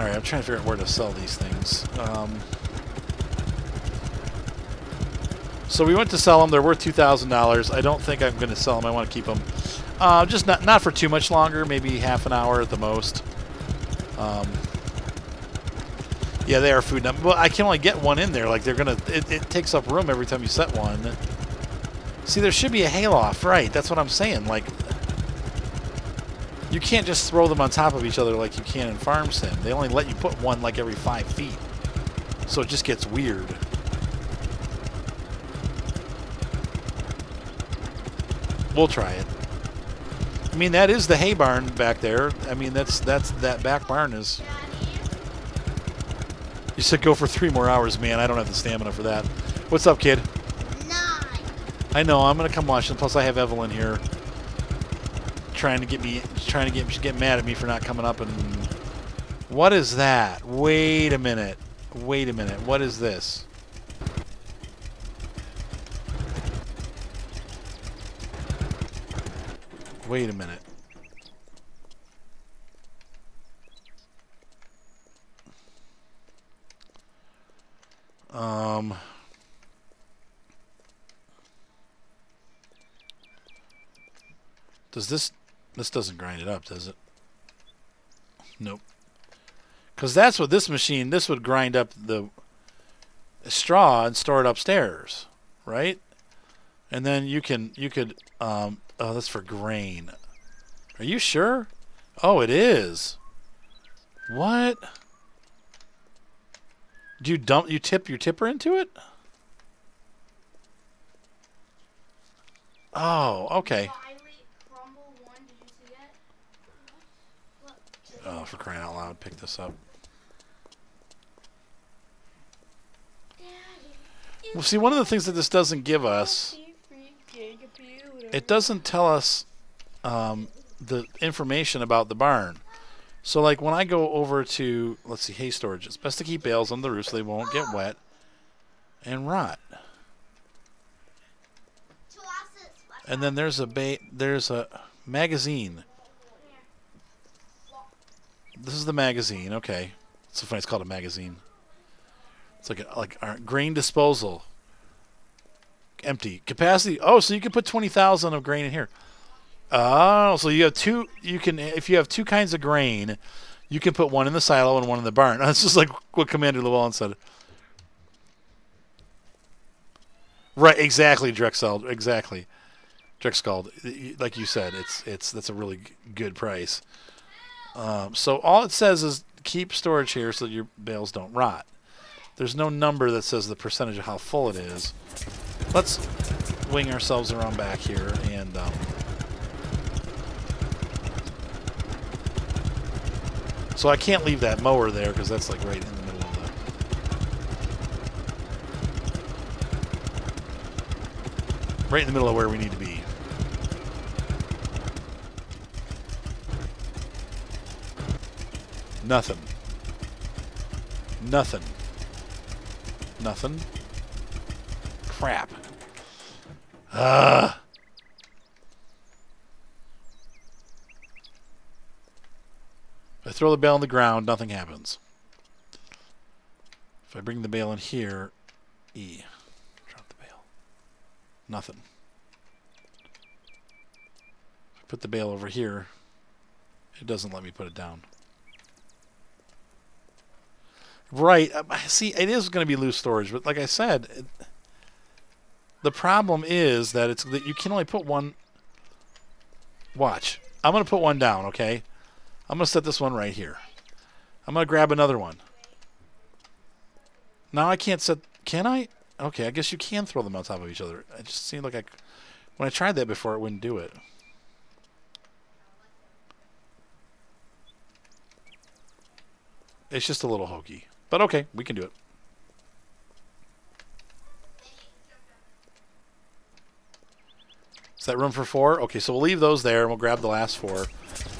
Alright, I'm trying to figure out where to sell these things. Um, so we went to sell them. They're worth $2,000. I don't think I'm going to sell them. I want to keep them. Uh, just not, not for too much longer. Maybe half an hour at the most. Um, yeah, they are food. Well, I can only get one in there. Like, they're going to... It, it takes up room every time you set one. See, there should be a hayloft. Right, that's what I'm saying. Like, you can't just throw them on top of each other like you can in Farm Sim. They only let you put one like every five feet. So it just gets weird. We'll try it. I mean, that is the hay barn back there. I mean, that's that's that back barn is. You said go for three more hours, man. I don't have the stamina for that. What's up, kid? Nine. I know. I'm gonna come watch them. Plus, I have Evelyn here, trying to get me, trying to get get mad at me for not coming up. And what is that? Wait a minute. Wait a minute. What is this? Wait a minute. Um. Does this... This doesn't grind it up, does it? Nope. Because that's what this machine... This would grind up the straw and store it upstairs, right? And then you can... You could... Um, oh, that's for grain. Are you sure? Oh, it is. What? Do you dump... You tip your tipper into it? Oh, okay. Oh, for crying out loud, pick this up. Well, see, one of the things that this doesn't give us, it doesn't tell us um, the information about the barn. So, like, when I go over to, let's see, hay storage, it's best to keep bales on the roof so they won't get wet and rot. And then there's a there's a magazine. This is the magazine. Okay, it's so funny. It's called a magazine. It's like a, like our grain disposal. Empty capacity. Oh, so you can put twenty thousand of grain in here. Oh, so you have two. You can if you have two kinds of grain, you can put one in the silo and one in the barn. That's just like what Commander Llewellyn said. Right, exactly, Drexel. Exactly. Drexcald, like you said, it's it's that's a really good price. Um, so all it says is keep storage here so that your bales don't rot. There's no number that says the percentage of how full it is. Let's wing ourselves around back here and. Um, so I can't leave that mower there because that's like right in the middle of the. Right in the middle of where we need to be. Nothing. Nothing. Nothing. Crap. Ah. If I throw the bale on the ground, nothing happens. If I bring the bale in here, E. Drop the bale. Nothing. If I put the bale over here, it doesn't let me put it down. Right. Um, see, it is going to be loose storage, but like I said, it, the problem is that it's that you can only put one. Watch. I'm going to put one down, okay? I'm going to set this one right here. I'm going to grab another one. Now I can't set... Can I? Okay, I guess you can throw them on top of each other. It just seemed like I... When I tried that before, it wouldn't do it. It's just a little hokey. But okay, we can do it. Is that room for four? Okay, so we'll leave those there and we'll grab the last four.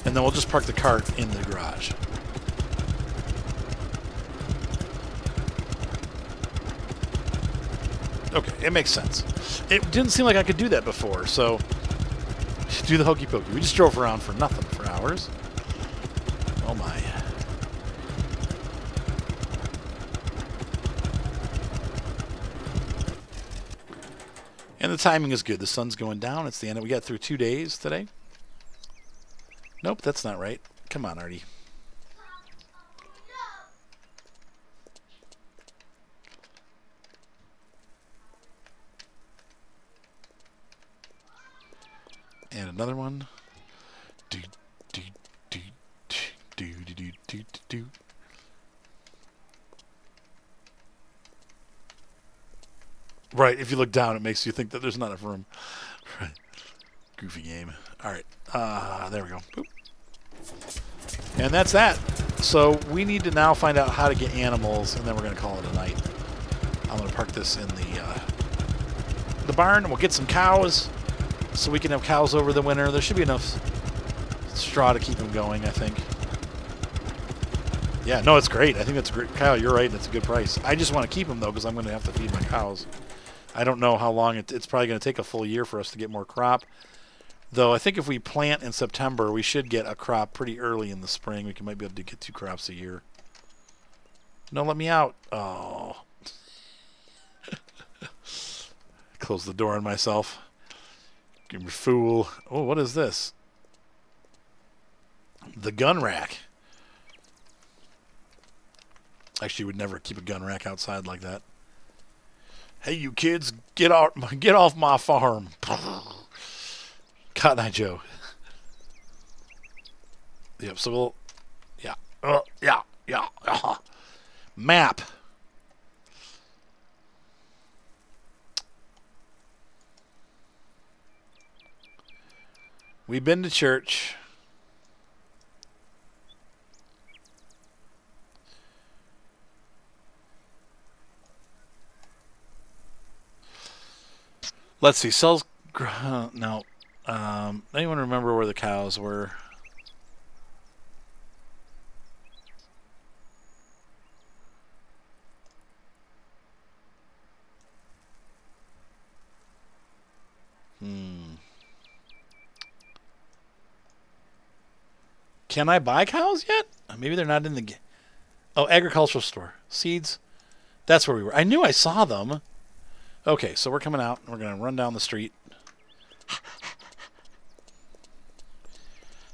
And then we'll just park the cart in the garage. Okay, it makes sense. It didn't seem like I could do that before, so do the hokey pokey. We just drove around for nothing for hours. Oh my. The timing is good. The sun's going down. It's the end. Of, we got through two days today. Nope, that's not right. Come on, Artie. And another one. Do, do, do, do, do, do, do, do. Right, if you look down, it makes you think that there's not enough room. Goofy game. All right. Uh, there we go. Boop. And that's that. So we need to now find out how to get animals, and then we're going to call it a night. I'm going to park this in the uh, the barn, and we'll get some cows, so we can have cows over the winter. There should be enough straw to keep them going, I think. Yeah, no, it's great. I think that's great. Kyle, you're right. That's a good price. I just want to keep them, though, because I'm going to have to feed my cows. I don't know how long it, it's probably going to take a full year for us to get more crop. Though I think if we plant in September, we should get a crop pretty early in the spring. We can might be able to get two crops a year. No, let me out. Oh. Close the door on myself. Me fool. Oh, what is this? The gun rack. Actually, would never keep a gun rack outside like that. Hey, you kids, get out, get off my farm. Cotton Eye Joe. Yep, so we'll, yeah, uh, yeah, yeah. Uh, map. We've been to church. Let's see. Cells. Now, Um, anyone remember where the cows were? Hmm. Can I buy cows yet? Maybe they're not in the. Oh, agricultural store. Seeds. That's where we were. I knew I saw them. Okay, so we're coming out. We're going to run down the street.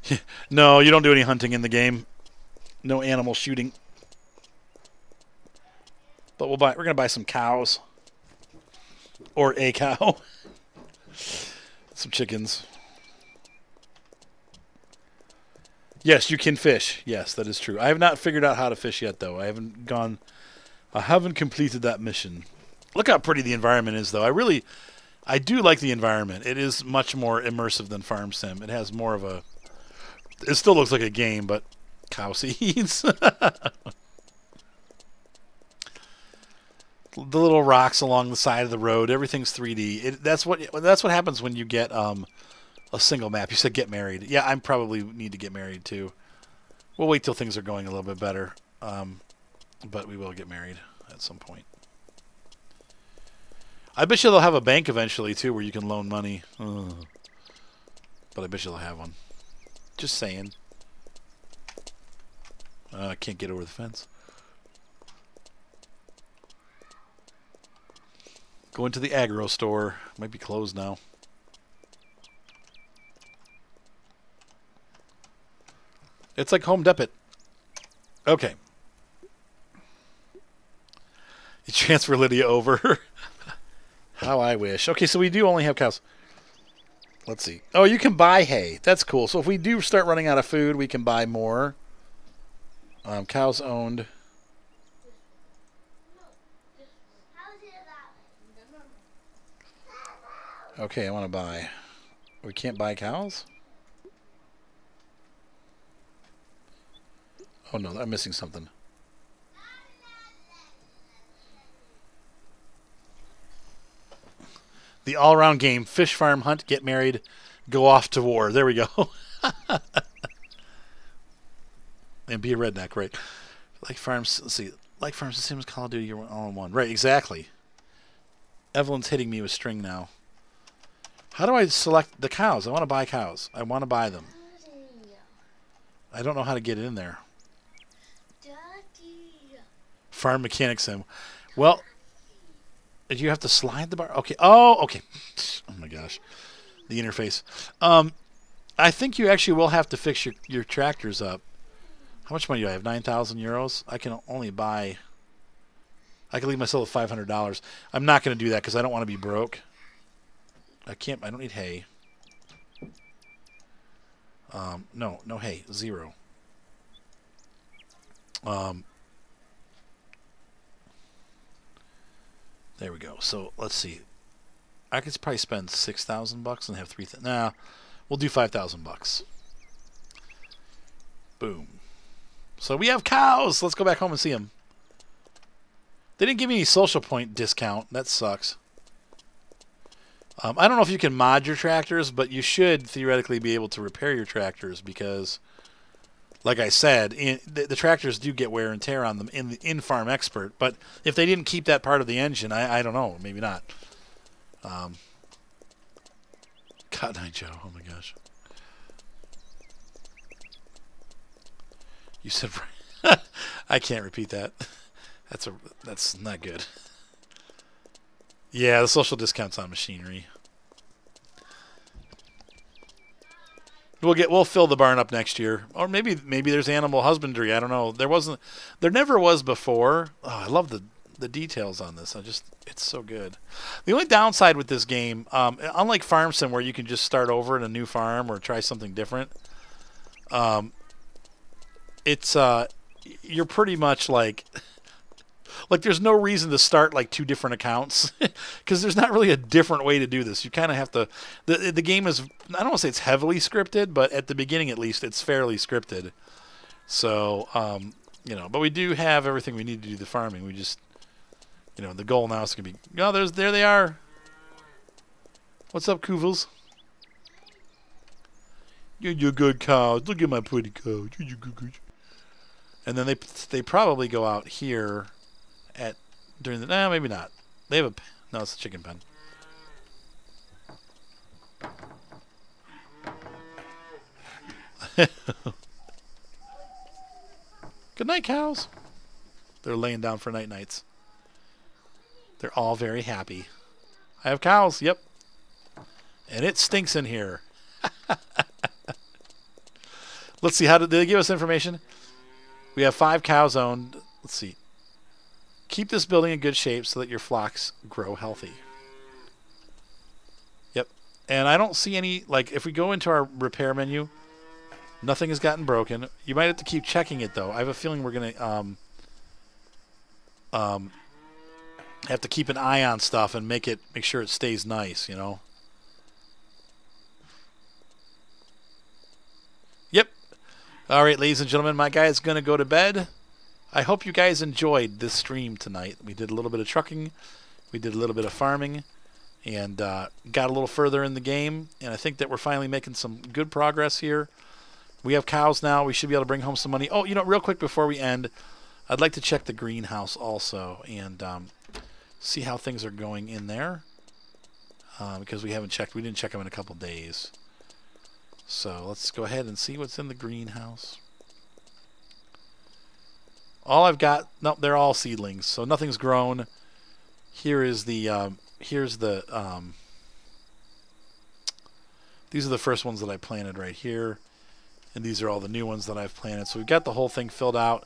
no, you don't do any hunting in the game. No animal shooting. But we'll buy. We're going to buy some cows. Or a cow. some chickens. Yes, you can fish. Yes, that is true. I have not figured out how to fish yet, though. I haven't gone. I haven't completed that mission. Look how pretty the environment is, though. I really, I do like the environment. It is much more immersive than Farm Sim. It has more of a. It still looks like a game, but cow seeds. the little rocks along the side of the road. Everything's 3D. It, that's what that's what happens when you get um, a single map. You said get married. Yeah, I probably need to get married too. We'll wait till things are going a little bit better, um, but we will get married at some point. I bet you they'll have a bank eventually too, where you can loan money. Ugh. But I bet you they'll have one. Just saying. Uh, I can't get over the fence. Go into the agro store. Might be closed now. It's like Home Depot. Okay. You transfer Lydia over. How I wish. Okay, so we do only have cows. Let's see. Oh, you can buy hay. That's cool. So if we do start running out of food, we can buy more. Um, cows owned. Okay, I want to buy. We can't buy cows? Oh no, I'm missing something. The all-around game: fish farm, hunt, get married, go off to war. There we go. and be a redneck, right? Like farms. Let's see. Like farms, the same as Call of Duty, you're all in one. Right, exactly. Evelyn's hitting me with string now. How do I select the cows? I want to buy cows. I want to buy them. I don't know how to get in there. Farm mechanic sim. Well, Did you have to slide the bar? Okay. Oh, okay. Oh my gosh, the interface. Um, I think you actually will have to fix your your tractors up. How much money do I have? Nine thousand euros. I can only buy. I can leave myself with five hundred dollars. I'm not going to do that because I don't want to be broke. I can't. I don't need hay. Um, no, no hay. Zero. Um, there we go. So let's see. I could probably spend six thousand bucks and have three. Th- nah, we'll do five thousand bucks. Boom. So we have cows. Let's go back home and see them. They didn't give me any social point discount. That sucks. Um, I don't know if you can mod your tractors, but you should theoretically be able to repair your tractors because, like I said, in, the, the, tractors do get wear and tear on them in the in Farm Expert. But if they didn't keep that part of the engine, I, I don't know, maybe not. Um, Night Joe, oh my gosh. You said I can't repeat that. That's a that's not good. Yeah, the social discounts on machinery. We'll get we'll fill the barn up next year, or maybe maybe there's animal husbandry. I don't know. There wasn't, there never was before. Oh, I love the the details on this. I just it's so good. The only downside with this game, um, unlike Farm Sim where you can just start over in a new farm or try something different, um, it's uh, you're pretty much like like there's no reason to start like two different accounts because there's not really a different way to do this. You kind of have to. The the game is I don't want to say it's heavily scripted, but at the beginning at least it's fairly scripted. So um, you know, but we do have everything we need to do the farming. We just you know the goal now is gonna be oh there's there they are. What's up, Kuvels? You're, you're good cows. Look at my pretty cows. And then they they probably go out here at during the no maybe not. They have a no it's a chicken pen. Good night, cows. They're laying down for night nights. They're all very happy. I have cows. Yep. And it stinks in here. Let's see. How did, did they give us information? We have five cows owned. Let's see. Keep this building in good shape so that your flocks grow healthy. Yep. And I don't see any, like, if we go into our repair menu, nothing has gotten broken. You might have to keep checking it, though. I have a feeling we're going to um, um, have to keep an eye on stuff and make it, make sure it stays nice, you know? Yep. All right, ladies and gentlemen, my guy is going to go to bed. I hope you guys enjoyed this stream tonight. We did a little bit of trucking, we did a little bit of farming, and uh, got a little further in the game. And I think that we're finally making some good progress here. We have cows now. We should be able to bring home some money. Oh, you know, real quick before we end, I'd like to check the greenhouse also and um, see how things are going in there. Uh, because we haven't checked. We didn't check them in a couple days. So let's go ahead and see what's in the greenhouse. All I've got, no, they're all seedlings, so nothing's grown. Here is the, um, here's the, um, these are the first ones that I planted right here. And these are all the new ones that I've planted. So we've got the whole thing filled out.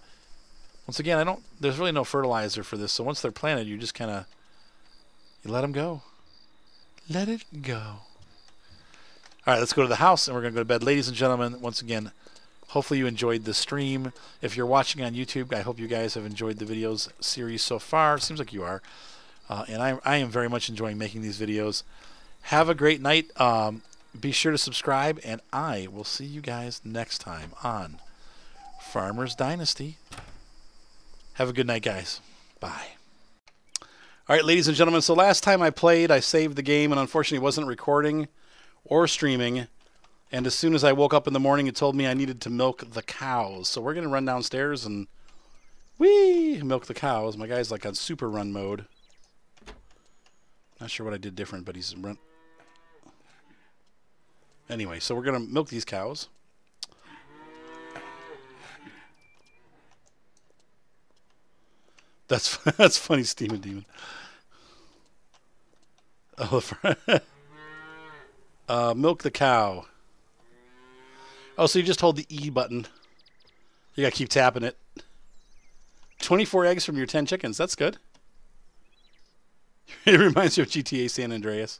Once again, I don't, there's really no fertilizer for this. So once they're planted, you just kind of, you let them go. Let it go. All right, let's go to the house and we're going to go to bed. Ladies and gentlemen, once again, Hopefully you enjoyed the stream. If you're watching on YouTube, I hope you guys have enjoyed the videos series so far. Seems like you are. Uh, and I, I am very much enjoying making these videos. Have a great night. Um, be sure to subscribe, and I will see you guys next time on Farmer's Dynasty. Have a good night, guys. Bye. All right, ladies and gentlemen. So last time I played, I saved the game, and unfortunately wasn't recording or streaming. And as soon as I woke up in the morning, it told me I needed to milk the cows. So we're going to run downstairs and wee milk the cows. My guy's like on super run mode. Not sure what I did different, but he's run. Anyway, so we're going to milk these cows. That's that's funny, Steven Demon. Oh, uh, milk the cow. Oh, so you just hold the E button. You gotta keep tapping it. 24 eggs from your 10 chickens. That's good. it reminds you of GTA San Andreas.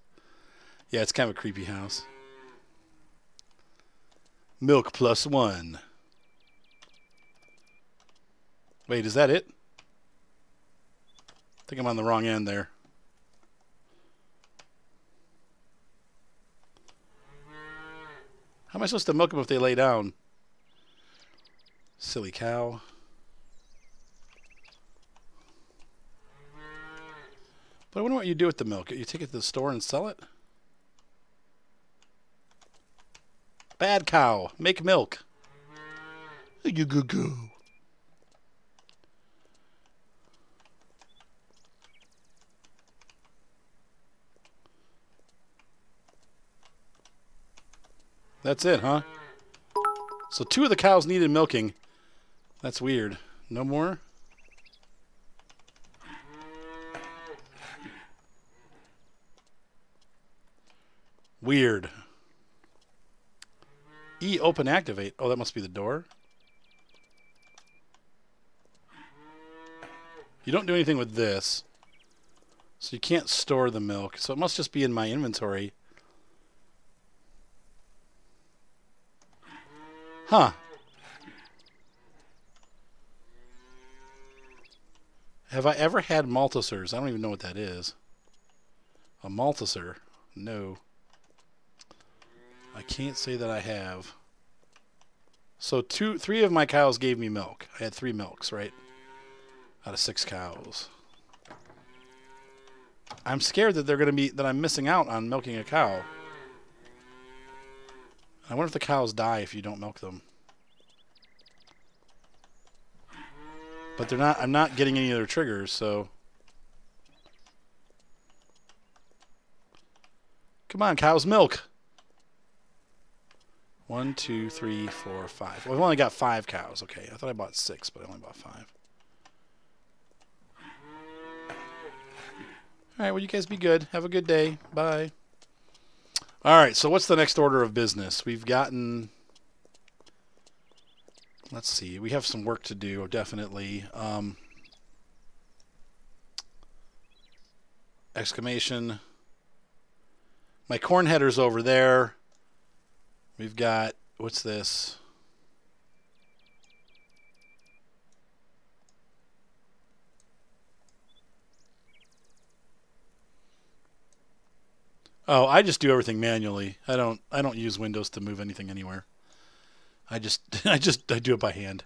Yeah, it's kind of a creepy house. Milk plus one. Wait, is that it? I think I'm on the wrong end there. How am I supposed to milk them if they lay down? Silly cow. But I wonder what you do with the milk. You take it to the store and sell it? Bad cow. Make milk. You go go. That's it, huh? So two of the cows needed milking. That's weird. No more? Weird. E open activate. Oh, that must be the door. You don't do anything with this. So you can't store the milk. So it must just be in my inventory. Huh. Have I ever had Maltesers? I don't even know what that is. A Malteser? No. I can't say that I have. So two, three of my cows gave me milk. I had three milks, right? Out of six cows. I'm scared that they're going to be that I'm missing out on milking a cow. I wonder if the cows die if you don't milk them. But they're not I'm not getting any other triggers, so Come on, cows milk. One, two, three, four, five. Well, I've only got five cows. Okay, I thought I bought six, but I only bought five. All right, well, you guys be good. Have a good day. Bye. All right, so what's the next order of business? We've gotten. Let's see. We have some work to do, definitely. Um, exclamation. My corn header's over there. We've got. What's this? Oh, I just do everything manually. I don't I don't use Windows to move anything anywhere. I just I just I do it by hand.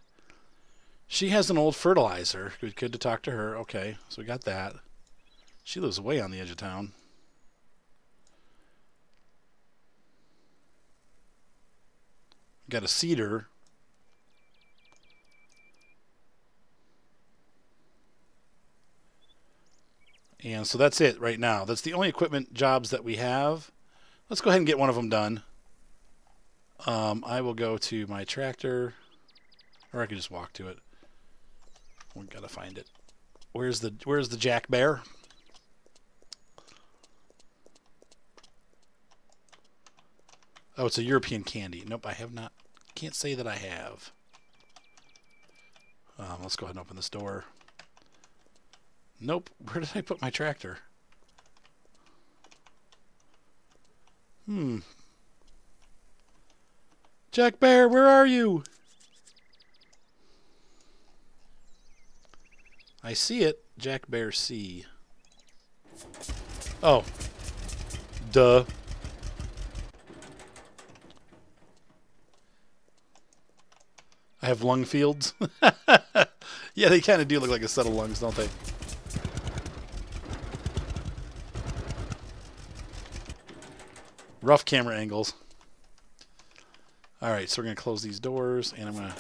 She has an old fertilizer. Good, good to talk to her. Okay, so we got that. She lives way on the edge of town. Got a seeder. And so that's it right now. That's the only equipment jobs that we have. Let's go ahead and get one of them done. Um, I will go to my tractor, or I can just walk to it. We gotta find it. Where's the Where's the Jack Bear? Oh, it's a European candy. Nope, I have not. Can't say that I have. Um, let's go ahead and open this door. Nope. Where did I put my tractor? Hmm. Jack Bear, where are you? I see it. Jack Bear C. Oh. Duh. I have lung fields. yeah, they kind of do look like a set of lungs, don't they? Rough camera angles. Alright, so we're to close these doors, and I'm to...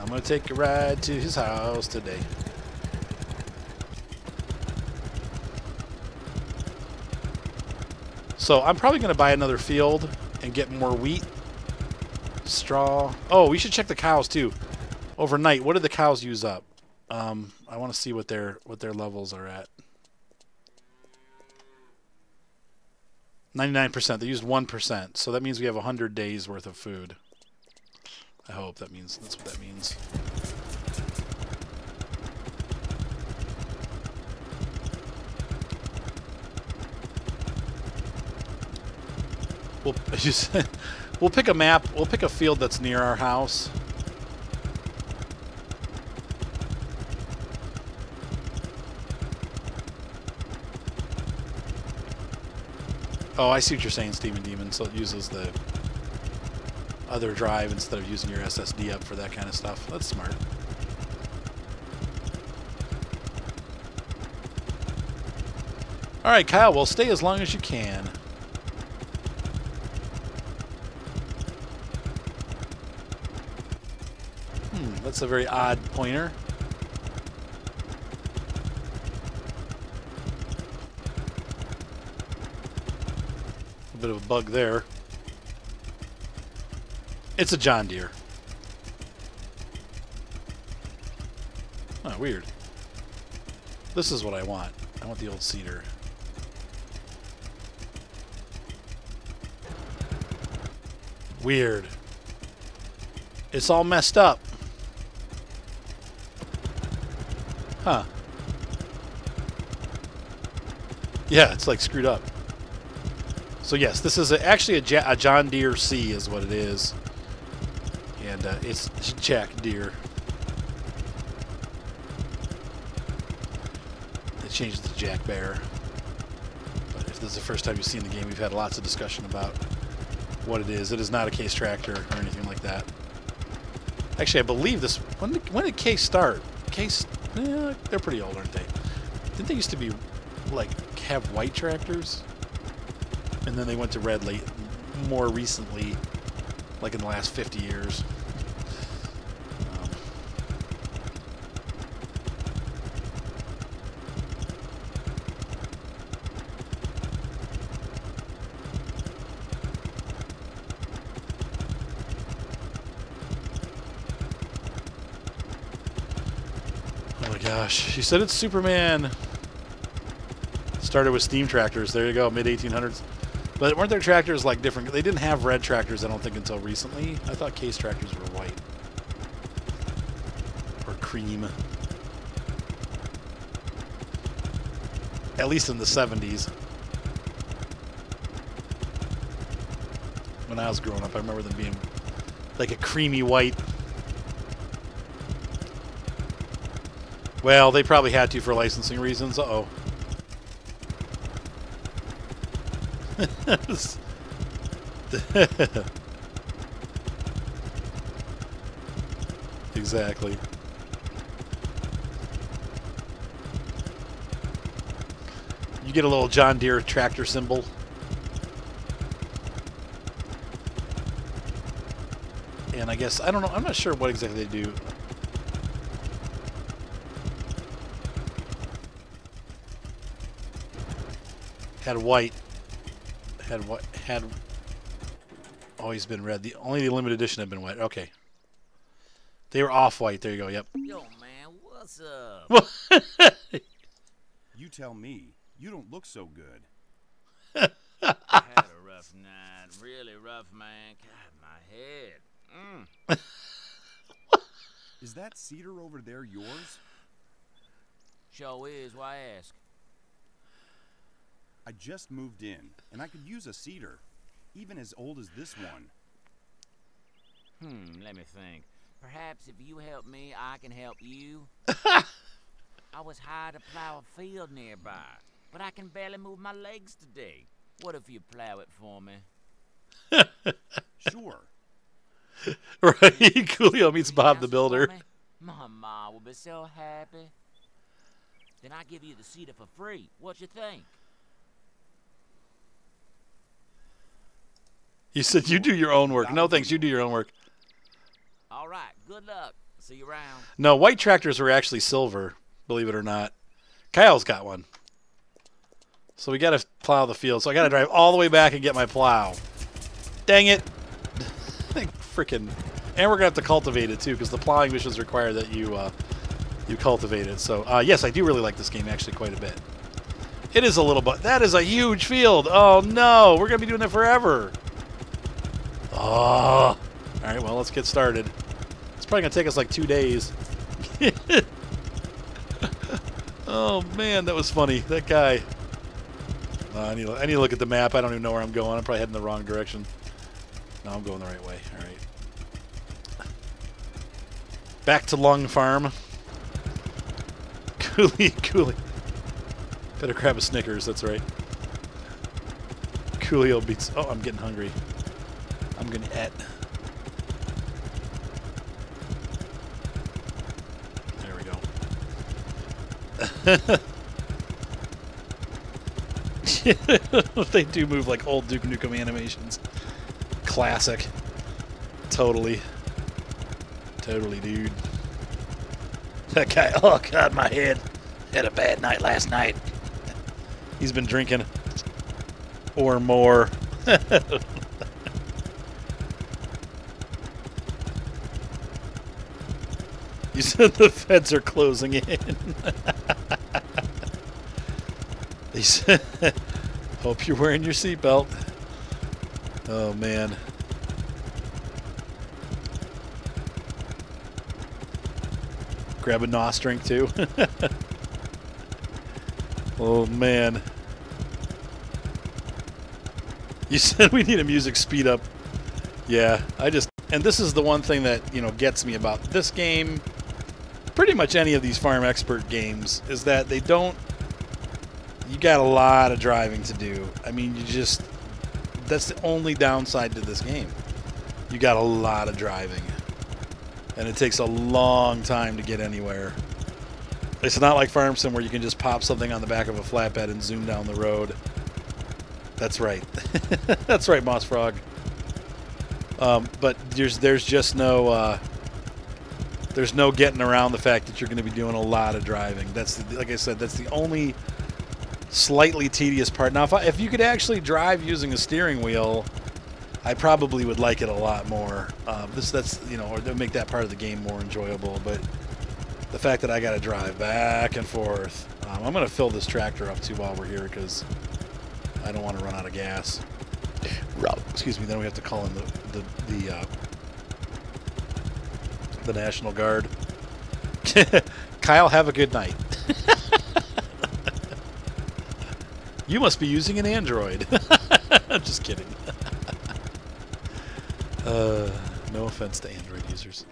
I'm to take a ride to his house today. So I'm probably to buy another field and get more wheat. Straw. Oh, we should check the cows too. Overnight, what did the cows use up? Um, I want to see what their what their levels are at. 99%. They used 1%. So that means we have 100 days worth of food. I hope that means that's what that means. We'll just we'll pick a map. We'll pick a field that's near our house. Oh, I see what you're saying, Steven Demon. So it uses the other drive instead of using your SSD up for that kind of stuff. That's smart. All right, Kyle. Well, stay as long as you can. Hmm, that's a very odd pointer. A bit of a bug there. It's a John Deere. Oh, weird. This is what I want. I want the old seeder. Weird. It's all messed up. Huh. Yeah, it's like screwed up. So yes, this is a, actually a, a, John Deere C is what it is. And uh, it's Jack Deere. They changed it to Jack Bear. But if this is the first time you've seen the game, we've had lots of discussion about what it is. It is not a case tractor or anything like that. Actually, I believe this... When did, when did Case start? Case... Eh, they're pretty old, aren't they? Didn't they used to be, like, have white tractors? And then they went to red late, more recently, like in the last 50 years. Um, oh my gosh, she said it's Superman. Started with steam tractors. There you go, mid 1800s. But weren't their tractors like different? They didn't have red tractors, I don't think, until recently. I thought case tractors were white. Or cream. At least in the 70s. When I was growing up, I remember them being like a creamy white. Well, they probably had to for licensing reasons. Uh-oh. exactly. You get a little John Deere tractor symbol. And I guess, I don't know, I'm not sure what exactly they do. Had white had what had always been red. The only the limited edition had been white. Okay. They were off white. There you go. Yep. Yo, man, what's up? you tell me. You don't look so good. I had a rough night. Really rough, man. God, my head. Mm. is that seeder over there yours? Sure is. Why ask? I just moved in, and I could use a seeder, even as old as this one. Hmm, let me think. Perhaps if you help me, I can help you. I was hired to plow a field nearby, but I can barely move my legs today. What if you plow it for me? sure. right, Coolio meets Bob the Builder. My mom will be so happy. Then I give you the seeder for free. What you think? You said you do your own work. No thanks, you do your own work. All right, good luck. See you around. No, white tractors were actually silver, believe it or not. Kyle's got one. So we got to plow the field. So I got to drive all the way back and get my plow. Dang it. Freaking. And we're going to have to cultivate it too because the plowing missions require that you uh, you cultivate it. So uh, yes, I do really like this game actually quite a bit. It is a little but That is a huge field. Oh no, we're gonna be doing that forever. Oh. All right, well let's get started. It's probably gonna take us like two days. oh man, that was funny. That guy. Uh, I, need, to- I need to look at the map. I don't even know where I'm going. I'm probably heading the wrong direction. No, I'm going the right way. All right. Back to Lung Farm. Cooley, Cooley. Better grab a Snickers, that's right. Coolio beats. Oh, I'm getting hungry. I'm gonna eat. There we go. they do move like old Duke Nukem animations. Classic. Totally. Totally, dude. That guy, oh god, my head. Had a bad night last night. He's been drinking. Or more. you said the feds are closing in. they said, hope you're wearing your seatbelt. Oh, man. Grab a NOS drink, too. oh, man. You said we need a music speed up. Yeah, I just and this is the one thing that, you know, gets me about this game, pretty much any of these farm expert games is that they don't you got a lot of driving to do. I mean, you just that's the only downside to this game. You got a lot of driving. And it takes a long time to get anywhere. It's not like Farm where you can just pop something on the back of a flatbed and zoom down the road. That's right. That's right, Moss Frog. Um, but there's there's just no uh, there's no getting around the fact that you're going to be doing a lot of driving. That's the, like I said, that's the only slightly tedious part. Now, if, I, if you could actually drive using a steering wheel, I probably would like it a lot more. Um, this that's you know, or to make that part of the game more enjoyable. But the fact that I got to drive back and forth, um, I'm going to fill this tractor up too while we're here because I don't want to run out of gas. Excuse me. Then we have to call in the the the, uh, the National Guard. Kyle, have a good night. you must be using an Android. I'm just kidding. uh, no offense to Android users.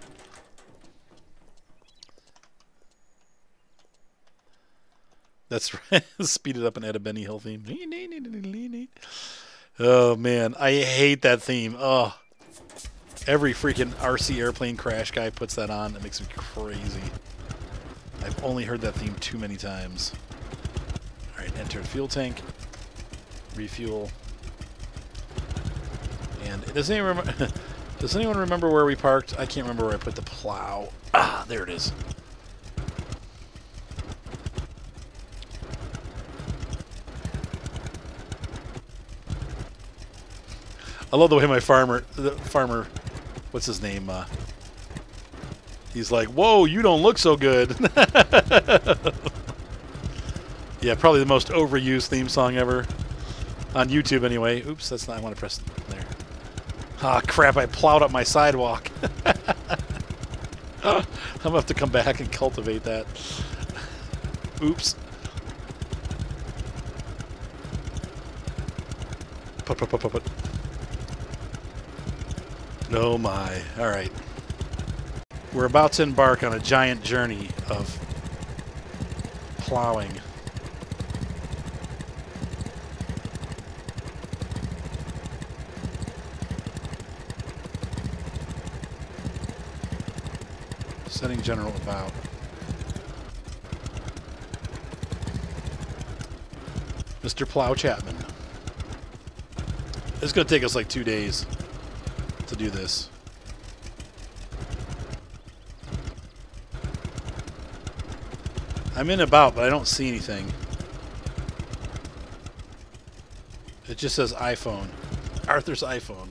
That's right. Speed it up and add a Benny Hill theme. Oh man, I hate that theme. Oh, every freaking RC airplane crash guy puts that on. It makes me crazy. I've only heard that theme too many times. All right, enter fuel tank, refuel, and does anyone remember? does anyone remember where we parked? I can't remember where I put the plow. Ah, there it is. I love the way my farmer, the farmer, what's his name? Uh, he's like, "Whoa, you don't look so good." yeah, probably the most overused theme song ever on YouTube, anyway. Oops, that's not. I want to press there. Ah, crap! I plowed up my sidewalk. I'm gonna have to come back and cultivate that. Oops. Put, put, put, put, put. Oh my. All right. We're about to embark on a giant journey of plowing. Setting general about. Mr. Plow Chapman. It's going to take us like two days to do this. I'm in about, but I don't see anything. It just says iPhone. Arthur's iPhone.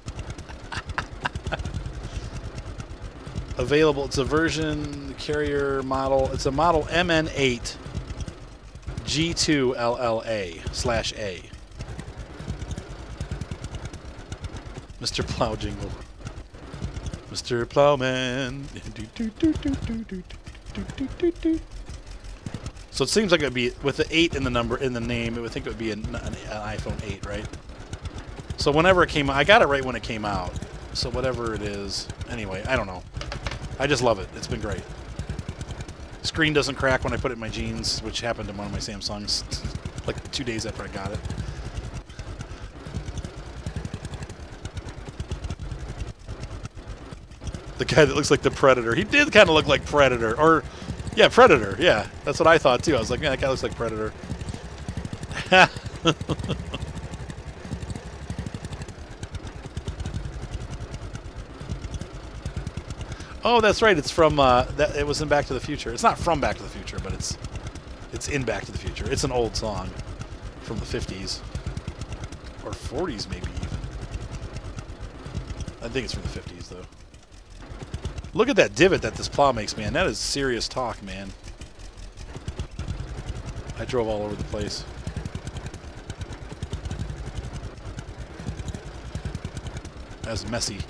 Available. It's a version, carrier model. It's a model MN8 G2LLA slash A. Mr. Plow Jingle. Mr. Plowman. So it seems like it would be with the eight in the number in the name. It would think it would be an, an, an iPhone 8, right? So whenever it came, I got it right when it came out. So whatever it is, anyway, I don't know. I just love it. It's been great. Screen doesn't crack when I put it in my jeans, which happened to one of my Samsungs like two days after I got it. The guy that looks like the Predator. He did kind of look like Predator. Or, yeah, Predator. Yeah, that's what I thought too. I was like, yeah, that guy looks like Predator. oh, that's right. It's from, uh, that, it was in Back to the Future. It's not from Back to the Future, but it's, it's in Back to the Future. It's an old song from the 50s. Or 40s, maybe even. I think it's from the 50s, though. Look at that divot that this plow makes, man. That is serious talk, man. I drove all over the place. That's messy.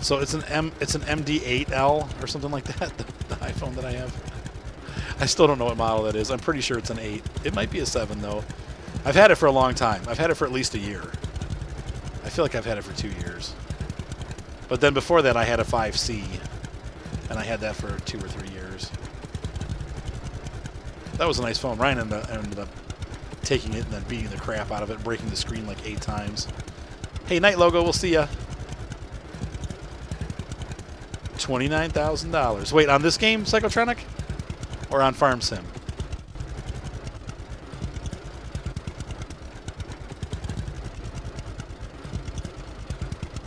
So it's an M, it's an MD8L or something like that. The, the iPhone that I have. I still don't know what model that is. I'm pretty sure it's an 8. It might be a 7 though. I've had it for a long time. I've had it for at least a year. I feel like I've had it for two years. But then before that, I had a 5C, and I had that for two or three years. That was a nice phone. Ryan ended up, ended up taking it and then beating the crap out of it, breaking the screen like eight times. Hey, Night Logo, we'll see ya. $29,000. Wait, on this game, Psychotronic? Or on Farm Sim?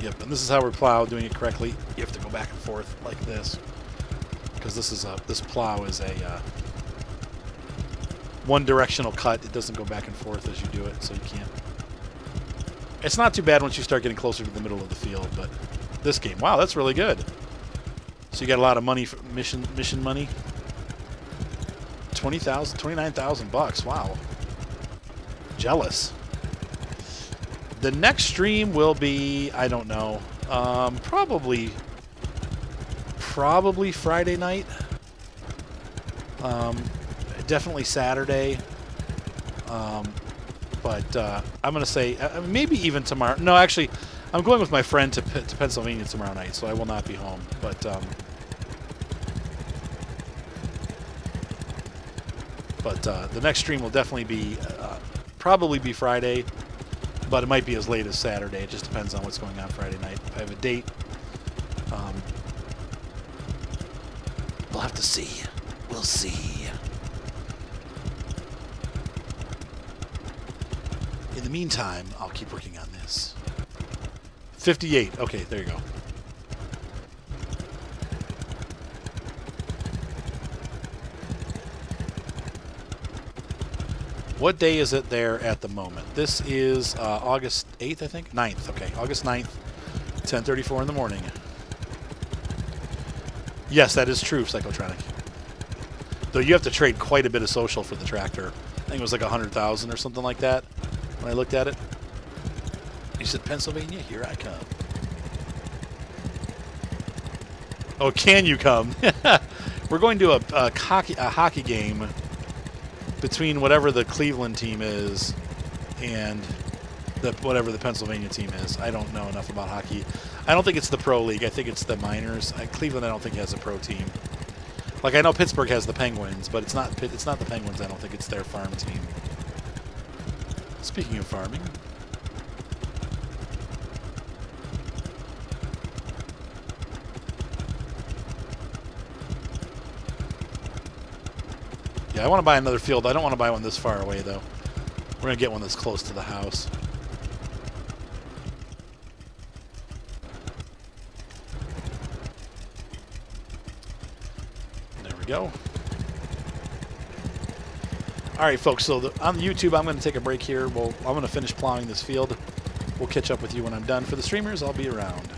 Yep, and this is how we plow, doing it correctly. You have to go back and forth like this. Because this is a this plow is a uh, one directional cut. It doesn't go back and forth as you do it, so you can't. It's not too bad once you start getting closer to the middle of the field, but this game, wow, that's really good. So you got a lot of money for mission mission money. 20,000, 29,000 bucks. Wow. Jealous. The next stream will be, I don't know, um, probably, probably Friday night. Um, definitely Saturday. Um, but uh, I'm going to say uh, maybe even tomorrow. No, actually, I'm going with my friend to, P to Pennsylvania tomorrow night, so I will not be home. But um, but uh, the next stream will definitely be uh, probably be Friday but it might be as late as Saturday. It just depends on what's going on Friday night. If I have a date, um, to see. We'll see. In the meantime, I'll keep working on this. 58. Okay, there you go. What day is it there at the moment? This is uh, August 8th, I think? 9th. Okay, August 9th, 10.34 in the morning. Yes, that is true, Psychotronic. Though you have to trade quite a bit of social for the tractor. I think it was like 100000 or something like that when I looked at it. You said, Pennsylvania, here I come. Oh, can you come? We're going to a, a, hockey, a hockey game between whatever the Cleveland team is and the whatever the Pennsylvania team is. I don't know enough about hockey. I don't think it's the pro league. I think it's the minors. I, Cleveland, I don't think has a pro team. Like I know Pittsburgh has the Penguins, but it's not it's not the Penguins. I don't think it's their farm team. Speaking of farming. Yeah, I want to buy another field. I don't want to buy one this far away, though. We're going to get one that's close to the house. Go. All right, folks, so the, on YouTube, I'm going to take a break here. Well, I'm going to finish plowing this field. We'll catch up with you when I'm done. For the streamers, I'll be around.